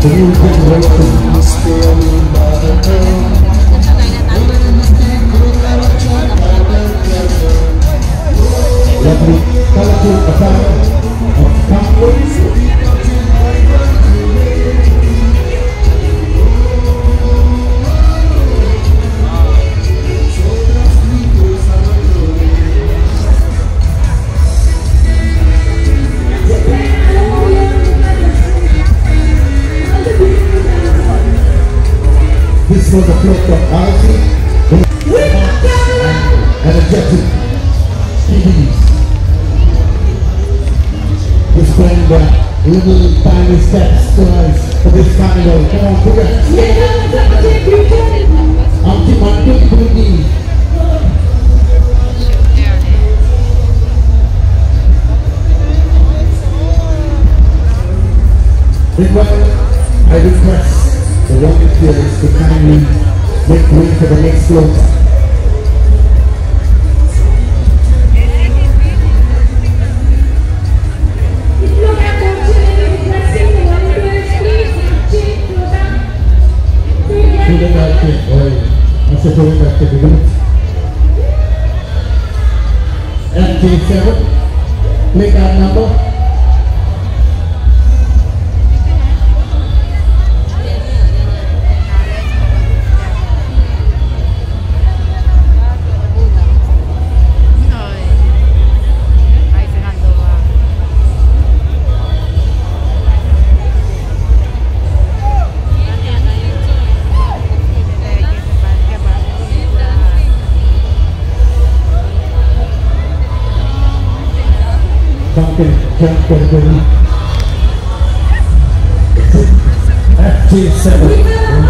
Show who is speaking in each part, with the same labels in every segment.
Speaker 1: Do you think wait for me standing by the hill? Let the powers Was a float from Alfie energetic kiddies. Displaying the little tiny steps to us for this carnival. Come on, progress. I request the volunteers to kindly make way for the next float. Sudah nanti, oh masih boleh nanti dulu. MT7, klik on number. Duncan jump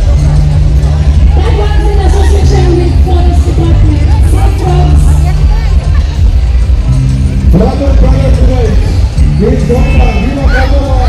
Speaker 2: brother, brother today. He's gonna You know,